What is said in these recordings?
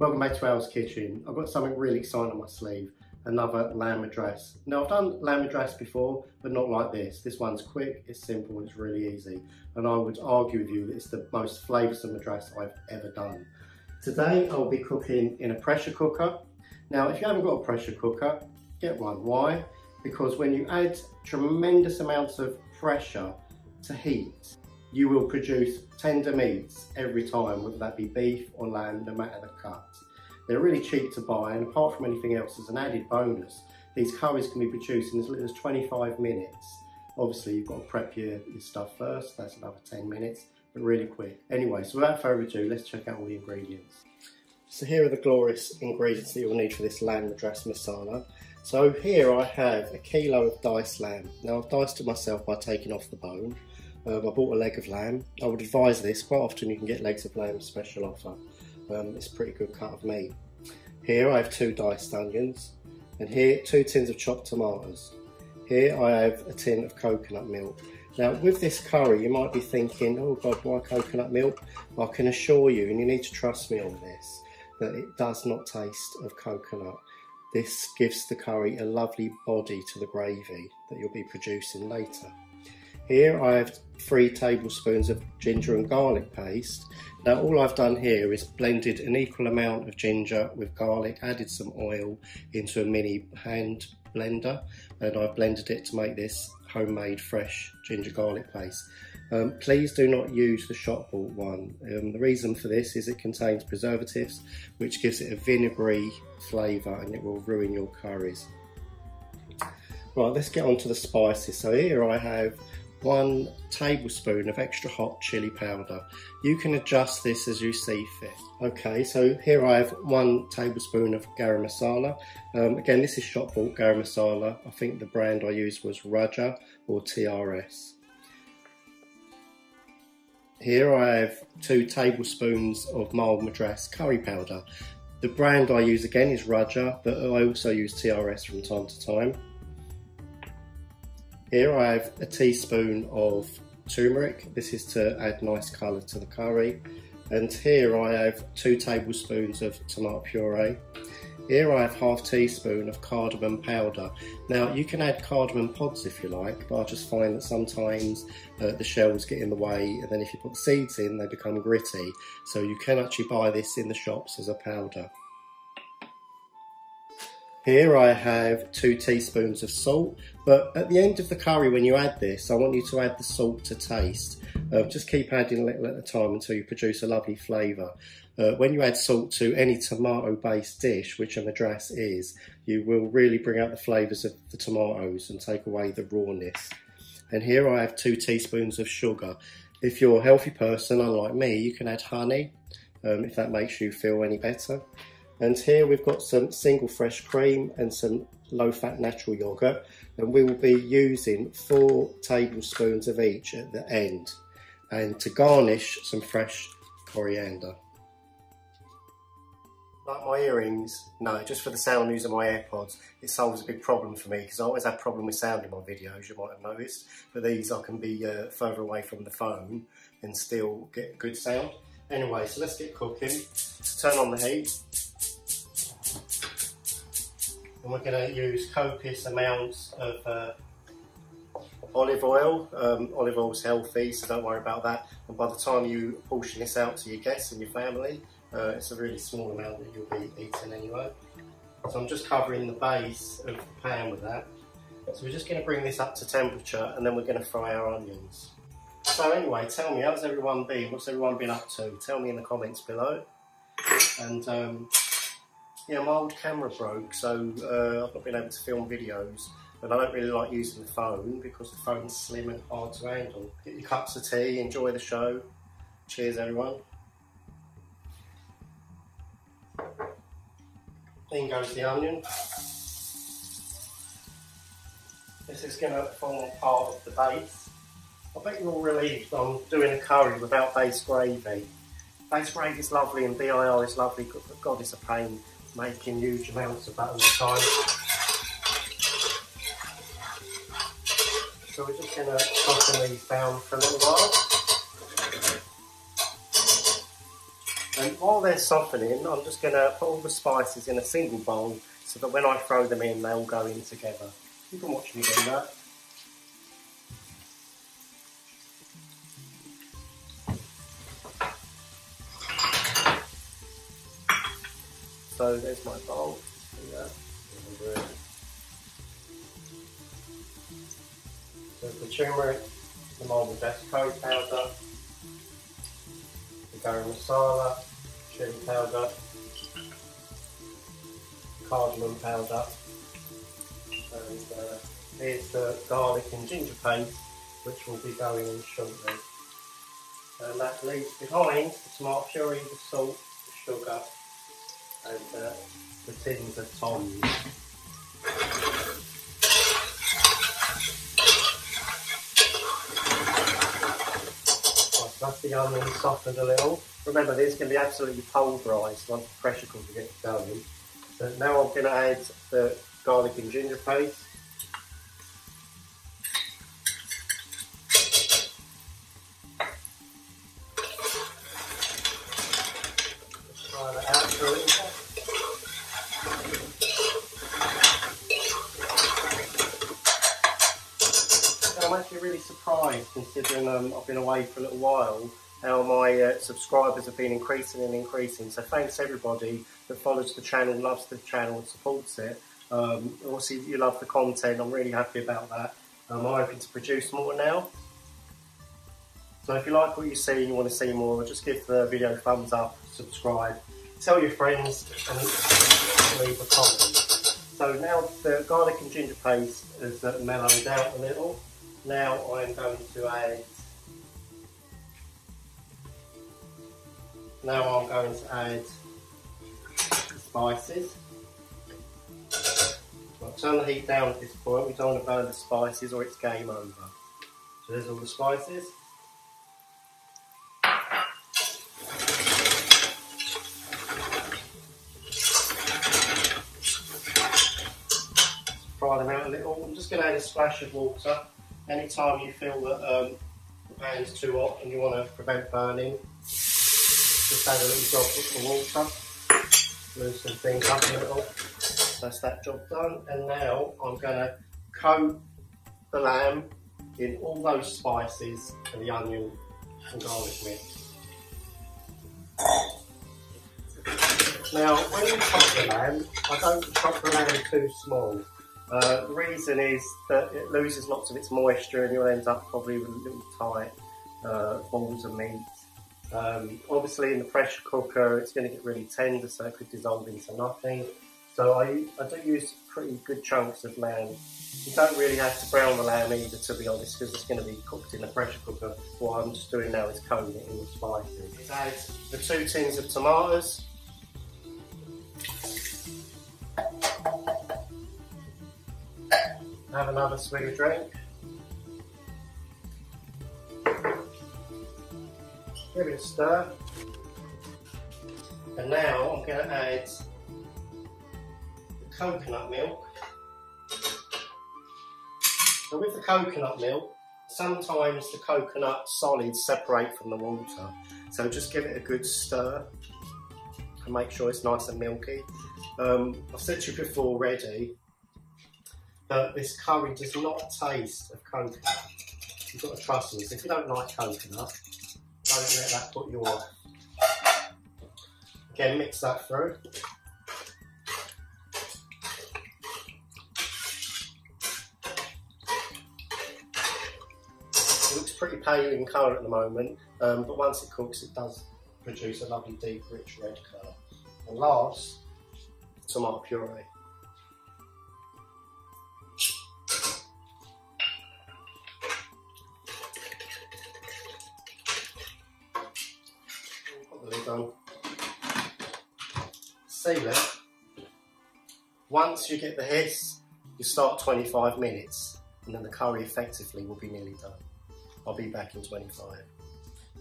Welcome back to Al's Kitchen. I've got something really exciting on my sleeve, another lamb madras. Now I've done lamb madras before, but not like this. This one's quick, it's simple, and it's really easy. And I would argue with you that it's the most flavoursome madras I've ever done. Today I'll be cooking in a pressure cooker. Now if you haven't got a pressure cooker, get one. Why? Because when you add tremendous amounts of pressure to heat, you will produce tender meats every time, whether that be beef or lamb, no matter the cut. They're really cheap to buy, and apart from anything else, as an added bonus, these curries can be produced in as little as 25 minutes. Obviously, you've got to prep your, your stuff first, that's another 10 minutes, but really quick. Anyway, so without further ado, let's check out all the ingredients. So here are the glorious ingredients that you'll need for this lamb madras masala. So here I have a kilo of diced lamb. Now I've diced it myself by taking off the bone. Um, I bought a leg of lamb. I would advise this. Quite often you can get legs of lamb special offer. Um, it's a pretty good cut of meat. Here I have two diced onions. And here two tins of chopped tomatoes. Here I have a tin of coconut milk. Now with this curry you might be thinking, oh God, why coconut milk? I can assure you, and you need to trust me on this, that it does not taste of coconut. This gives the curry a lovely body to the gravy that you'll be producing later. Here I have three tablespoons of ginger and garlic paste. Now all I've done here is blended an equal amount of ginger with garlic, added some oil into a mini hand blender and I've blended it to make this homemade fresh ginger garlic paste. Um, please do not use the shop bought one. Um, the reason for this is it contains preservatives which gives it a vinegary flavour and it will ruin your curries. Right, let's get on to the spices. So here I have one tablespoon of extra hot chili powder. You can adjust this as you see fit. Okay, so here I have one tablespoon of garam masala. Um, again, this is shop bought garam masala. I think the brand I used was Rajah or TRS. Here I have two tablespoons of mild madras curry powder. The brand I use again is Rajah, but I also use TRS from time to time. Here I have a teaspoon of turmeric. This is to add nice colour to the curry. And here I have two tablespoons of tomato puree. Here I have half teaspoon of cardamom powder. Now you can add cardamom pods if you like, but I just find that sometimes uh, the shells get in the way and then if you put the seeds in they become gritty. So you can actually buy this in the shops as a powder. Here I have two teaspoons of salt, but at the end of the curry when you add this, I want you to add the salt to taste. Uh, just keep adding a little at a time until you produce a lovely flavour. Uh, when you add salt to any tomato-based dish, which a madras is, you will really bring out the flavours of the tomatoes and take away the rawness. And here I have two teaspoons of sugar. If you're a healthy person, unlike me, you can add honey, um, if that makes you feel any better. And here we've got some single fresh cream and some low fat natural yogurt. And we will be using four tablespoons of each at the end. And to garnish, some fresh coriander. Like my earrings, no, just for the sound using my AirPods, it solves a big problem for me because I always have a problem with sound in my videos, you might have noticed. But these I can be uh, further away from the phone and still get good sound. Anyway, so let's get cooking. Turn on the heat and we're going to use copious amounts of uh, olive oil. Um, olive oil is healthy, so don't worry about that. And by the time you portion this out to your guests and your family, uh, it's a really small amount that you'll be eating anyway. So I'm just covering the base of the pan with that. So we're just going to bring this up to temperature and then we're going to fry our onions. So anyway, tell me, how's everyone been? What's everyone been up to? Tell me in the comments below. And um, yeah, my old camera broke, so uh, I've not been able to film videos. And I don't really like using the phone because the phone's slim and hard to handle. Get your cups of tea, enjoy the show. Cheers, everyone. In goes the onion. This is going to form part of the base. I bet you're all relieved I'm doing a curry without base gravy. Base gravy is lovely and BIR is lovely, but God, it's a pain making huge amounts of that all the time. So we're just going to soften these down for a little while. And while they're softening, I'm just going to put all the spices in a single bowl so that when I throw them in, they all go in together. You can watch me do that. So there's my bowl. So the turmeric, the marble curry powder, the garam masala, chili powder, cardamom powder, and uh, here's the garlic and ginger paste, which will be going in shortly. And that leaves behind the tomato puree, the salt, the sugar, the tins of Tom's. That's the onion softened a little. Remember, these can be absolutely pulverised once the pressure cooker gets going. So now I'm going to add the garlic and ginger paste. try that out for a little I'm actually really surprised considering um, I've been away for a little while how my uh, subscribers have been increasing and increasing. So thanks everybody that follows the channel, loves the channel and supports it. Um, also, you love the content. I'm really happy about that. Um, I'm hoping to produce more now. So if you like what you see and you want to see more, just give the video a thumbs up, subscribe, tell your friends and leave a comment. So now the garlic and ginger paste has uh, mellowed out a little. Now I'm going to add Now I'm going to add spices. I'll turn the heat down at this point, we don't want to burn the spices or it's game over. So there's all the spices. Fry them out a little. I'm just going to add a splash of water. Anytime you feel that um, the pan's too hot and you want to prevent burning, just add a little drop of water, loosen things up a little. That's that job done. And now I'm going to coat the lamb in all those spices and the onion and garlic mix. Now, when you chop the lamb, I don't chop the lamb too small. Uh, the reason is that it loses lots of its moisture and you'll end up probably with a little tight uh, balls of meat um, obviously in the pressure cooker it's going to get really tender so it could dissolve into nothing. So I, I do use pretty good chunks of lamb. You don't really have to brown the lamb either to be honest because it's going to be cooked in the pressure cooker. What I'm just doing now is coating it in with spices. Add the two tins of tomatoes. Have another swig of drink. give it a stir. And now I'm going to add the coconut milk. So with the coconut milk, sometimes the coconut solids separate from the water. So just give it a good stir and make sure it's nice and milky. Um, I've said to you before already that this curry does not taste of coconut. You've got to trust me. If you don't like coconut, don't let that put you off. Again, mix that through. It looks pretty pale in colour at the moment, um, but once it cooks, it does produce a lovely deep, rich red colour. And last, tomato puree. Done. Seal it. Once you get the hiss, you start 25 minutes and then the curry effectively will be nearly done. I'll be back in 25.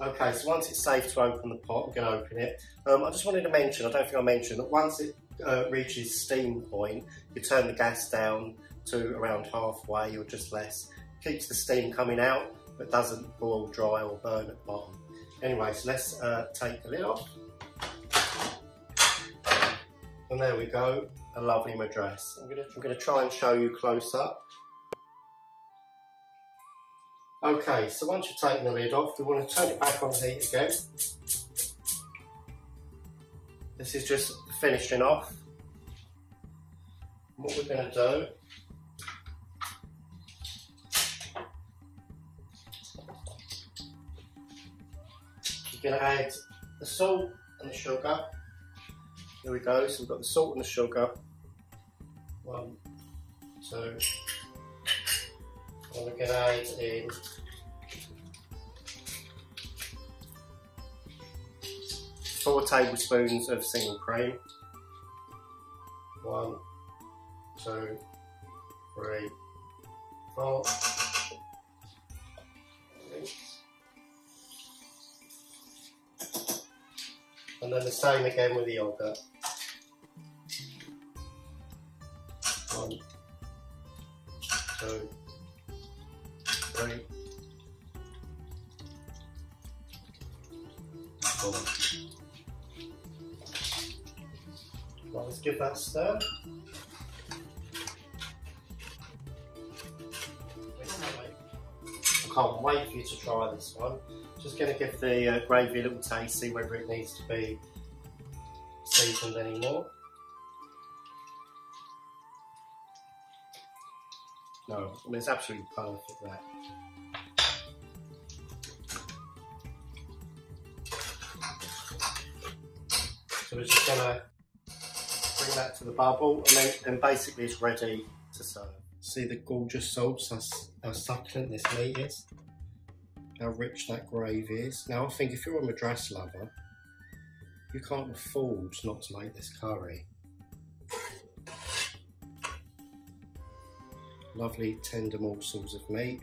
Okay, so once it's safe to open the pot, I'm going to open it. Um, I just wanted to mention, I don't think I mentioned, that once it uh, reaches steam point, you turn the gas down to around halfway or just less. Keeps the steam coming out, but doesn't boil dry or burn at the bottom. Anyway, so let's uh, take the lid off. And there we go, a lovely madras. I'm gonna, I'm gonna try and show you close up. Okay, so once you've taken the lid off, we want to turn it back on the heat again. This is just finishing off. What we're gonna do To add the salt and the sugar. Here we go, so we've got the salt and the sugar. One, two, and we're to add in four tablespoons of single cream. One, two, three, four. And then the same again with the yogurt. One, two, three, four. Well, let's give that a stir. I can't wait for you to try this one. Just going to give the uh, gravy a little taste, see whether it needs to be seasoned anymore. No, I mean, it's absolutely perfect that. So we're just going to bring that to the bubble and then basically it's ready to serve. See the gorgeous sauce, how, how succulent this meat is how rich that gravy is. Now I think if you're a madras lover, you can't afford not to make this curry. Lovely tender morsels of meat.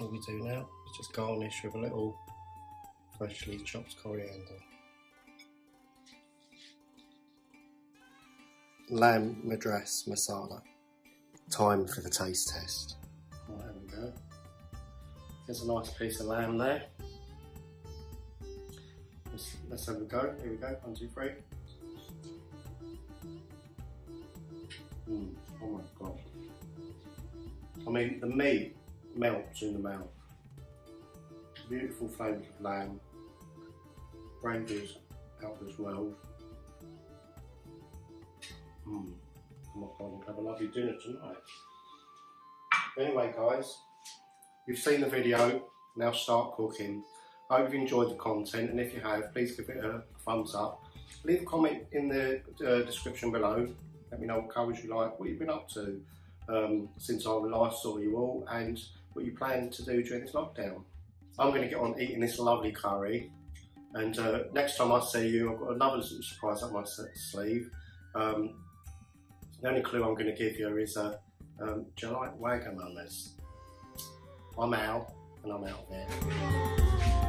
All we do now is just garnish with a little freshly chopped coriander. Lamb madras masala. Time for the taste test. There we go. There's a nice piece of lamb there. Let's, let's have a go. Here we go. One, two, three. Mm. Oh my god. I mean, the meat melts in the mouth. Beautiful flavours of lamb. Gravy's out as well. Mm. Oh my God, have a lovely dinner tonight. Anyway, guys, you've seen the video, now start cooking. I hope you've enjoyed the content, and if you have, please give it a thumbs up. Leave a comment in the uh, description below. Let me know what colours you like, what you've been up to um, since I last saw you all, and what you plan to do during this lockdown. I'm going to get on eating this lovely curry, and uh, next time I see you, I've got another surprise up my sleeve. Um, the only clue I'm going to give you is, uh, um, do you like Wagamama's? I'm out, and I'm out there.